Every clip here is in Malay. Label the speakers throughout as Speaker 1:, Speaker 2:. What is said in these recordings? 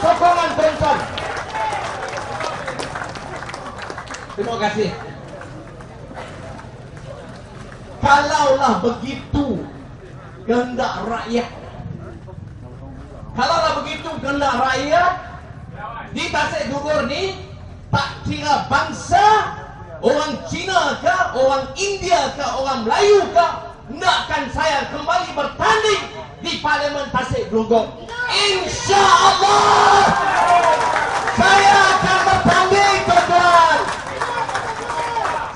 Speaker 1: sokongan Brenton. Terima kasih. Kalaulah begitu gendak rakyat. Kalaulah begitu gendak rakyat di Tasik Gugur ni tak kira bangsa orang Cina ke, orang India ke, orang Melayu ke, nakkan saya kembali bertanding di Parlimen Tasik Gugur. Insya Allah saya akan bertanding tuan-tuan.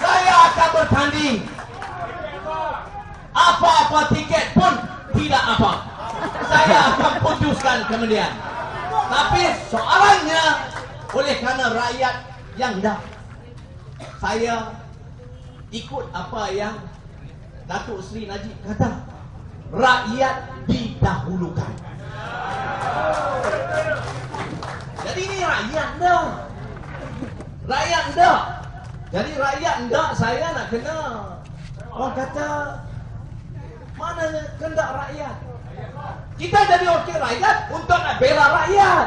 Speaker 1: Saya akan bertanding. Apa-apa tiket pun tidak apa. Saya akan putuskan kemudian. Tapi soalannya oleh kerana rakyat yang dah saya ikut apa yang Datuk Seri Najib kata rakyat didahulukan jadi ini rakyat dah. Rakyat dah. Jadi rakyat dah saya nak kena. Orang kata mana kendak rakyat? Kita jadi wakil rakyat untuk nak bela rakyat.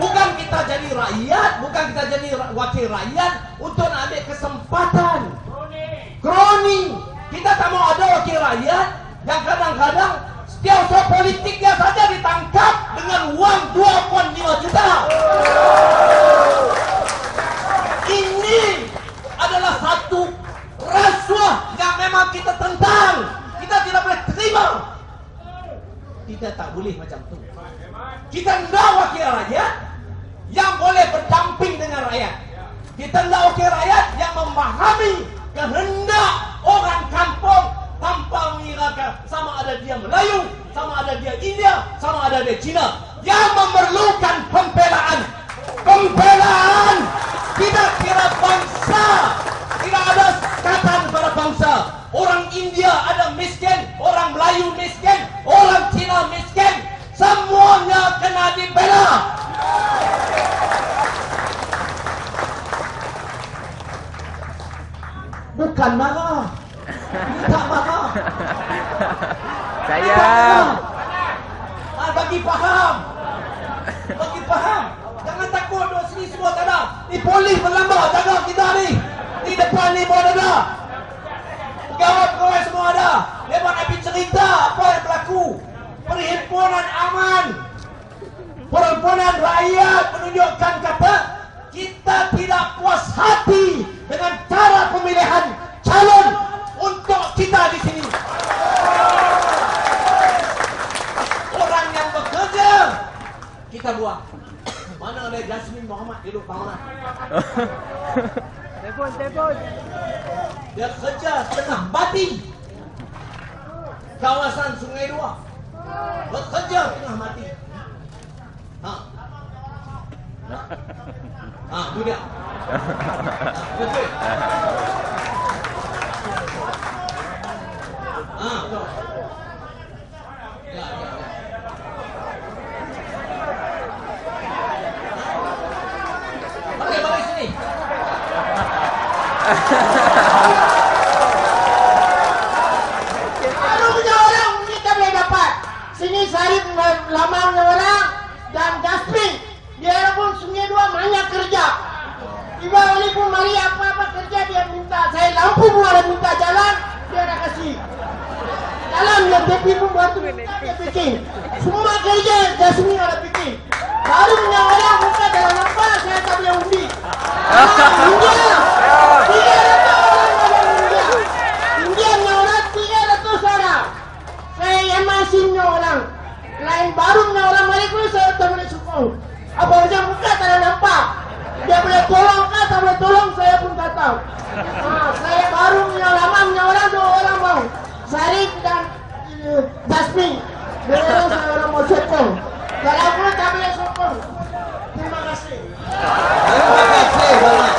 Speaker 1: Bukan kita jadi rakyat, bukan kita jadi wakil rakyat untuk nak ambil kesempatan. Kroni. Kita tak mau ada wakil rakyat yang kadang-kadang setiap usaha kita tentang. Kita tidak boleh terima. Kita tak boleh macam tu. Kita nak wakil rakyat yang boleh berdamping dengan rakyat. Kita nak wakil rakyat yang memahami kehendak orang kampung tanpa mengira sama ada dia Melayu, sama ada dia India, sama ada dia Cina yang memerlukan pembelaan. Pembelaan tidak kena dibela. Bukan marah. Tak marah.
Speaker 2: Saya.
Speaker 1: Ah, bagi faham. Bagi faham. Jangan takut duduk sini semua tak ada. Ni polis berlambat jaga kita ni. Di depan ni pun ada. Pegawai-pegawai semua ada. Mereka nak pergi cerita apa yang berlaku. Perhimpunan aman. Perhimpunan rakyat menunjukkan kata kita tidak puas hati dengan cara pemilihan calon untuk kita di sini. Orang yang bekerja kita buat. Mana ada Jasmine Muhammad duduk bangunan.
Speaker 2: Telefon, telefon.
Speaker 1: Dia kerja setengah mati. Kawasan Sungai Dua. Bekerja setengah mati. Ya. Okey, balik sini.
Speaker 3: Kalau punya orang kita boleh dapat. Sini Sarip lamangnya orang dan Gasping. Dia pun sungai dua banyak kerja. Tiba kali pun mari apa-apa kerja dia minta. Saya lampu pun ada minta jalan, dia nak kasih. Jalan yang DP pun buat tu dia bikin. Semua kerja Jasmine ada bikin. kau. Nah, saya baru punya lama punya orang tu orang mau Sarip dan eh, uh, Basmi. orang saya orang mau sokong. Kalau pun kami yang sokong. Terima kasih. Terima kasih.